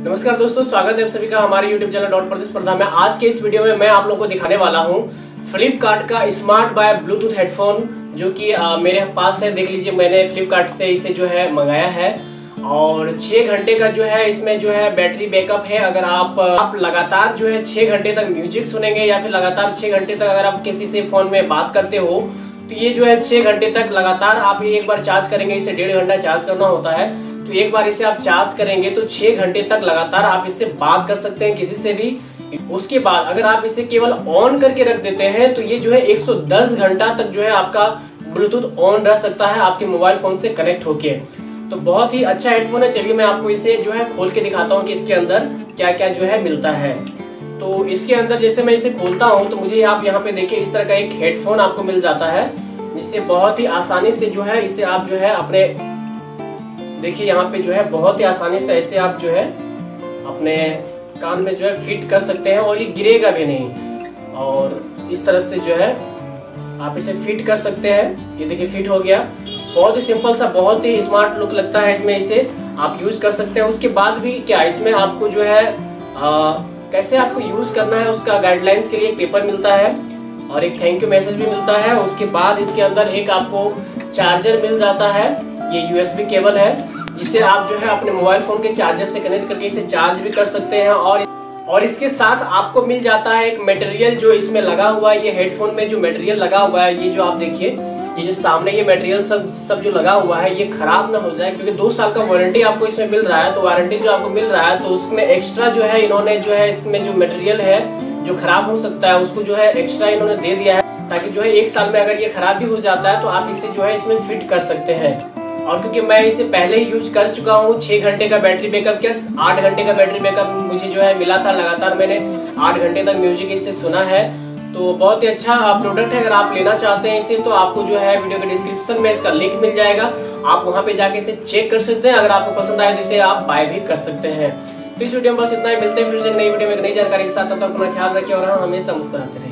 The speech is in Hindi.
नमस्कार दोस्तों, स्वागत है आप सभी का हमारे YouTube चैनल डॉट प्रतिस्पर्धा में। आज के इस वीडियो में मैं आप लोगों को दिखाने वाला हूँ फ्लिपकार्ट का स्मार्ट बाय ब्लूटूथ हेडफोन जो कि मेरे पास है। देख लीजिए, मैंने फ्लिपकार्ट से इसे जो है मंगाया है। और छः घंटे का जो है, इसमें जो है बैटरी बैकअप है। अगर आप आप लगातार जो है छः घंटे तक म्यूज़िक सुनेंगे या फिर लगातार छः घंटे तक अगर आप किसी से फ़ोन में बात करते हो तो ये जो है छः घंटे तक लगातार आप एक बार चार्ज करेंगे। इसे डेढ़ घंटा चार्ज करना होता है। तो एक बार इसे आप चार्ज करेंगे तो छः घंटे तक लगातार आप इससे बात कर सकते हैं किसी से भी। उसके बाद अगर आप इसे केवल ऑन करके रख देते हैं तो ये जो है 110 घंटा तक जो है आपका ब्लूटूथ ऑन रह सकता है, आपके मोबाइल फ़ोन से कनेक्ट होके। तो बहुत ही अच्छा हेडफोन है। चलिए मैं आपको इसे जो है खोल के दिखाता हूँ कि इसके अंदर क्या क्या जो है मिलता है। तो इसके अंदर जैसे मैं इसे खोलता हूँ तो मुझे आप यहाँ पे देखिए इस तरह का एक हेडफोन आपको मिल जाता है, जिससे बहुत ही आसानी से जो है इसे आप जो है अपने देखिए यहाँ पे जो है बहुत ही आसानी से ऐसे आप जो है अपने कान में जो है फिट कर सकते हैं और ये गिरेगा भी नहीं। और इस तरह से जो है आप इसे फिट कर सकते हैं। ये देखिए फिट हो गया। बहुत ही सिंपल सा बहुत ही स्मार्ट लुक लगता है इसमें इसे। आप यूज़ कर सकते हैं। उसके बाद भी क्या इसमें आपको जो है आ, कैसे आपको यूज़ करना है उसका गाइडलाइंस के लिए एक पेपर मिलता है और एक थैंक यू मैसेज भी मिलता है। उसके बाद इसके अंदर एक आपको चार्जर मिल जाता है। ये यूएसबी केबल है। जिससे आप जो है अपने मोबाइल फ़ोन के चार्जर से कनेक्ट करके इसे चार्ज भी कर सकते हैं और और इसके साथ आपको मिल जाता है एक मटेरियल जो इसमें लगा हुआ है, ये हेडफोन में जो मटेरियल लगा हुआ है, ये जो आप देखिए, ये जो सामने ये मटेरियल सब सब जो लगा हुआ है, ये खराब ना हो जाए, क्योंकि दो साल का वारंटी आपको इसमें मिल रहा है तो वारंटी जो आपको मिल रहा है तो उसमें एक्स्ट्रा जो है इन्होंने जो है इसमें जो मटेरियल है, जो खराब हो सकता है, उसको जो है एक्स्ट्रा इन्होंने दे दिया है, ताकि जो है एक साल में अगर ये खराब भी हो जाता है तो आप इसे जो है इसमें फिट कर सकते हैं। और क्योंकि मैं इसे पहले ही यूज़ कर चुका हूँ छः घंटे का बैटरी बैकअप क्या, आठ घंटे का बैटरी बैकअप मुझे जो है मिला था लगातार मैंने, आठ घंटे तक म्यूज़िक इससे सुना है। तो बहुत ही अच्छा प्रोडक्ट है, अगर आप लेना चाहते हैं इसे तो आपको जो है वीडियो के डिस्क्रिप्शन में इसका लिंक मिल जाएगा। आप वहाँ पे जाके इसे चेक कर सकते हैं, अगर आपको पसंद आए तो इसे आप बाय भी कर सकते हैं। तो इस वीडियो में बस इतना ही, मिलते हैं फिर से नई वीडियो में नई जानकारी के साथ अपना ख्याल रखिए और हाँ हमेशा मुस्कुराते रहे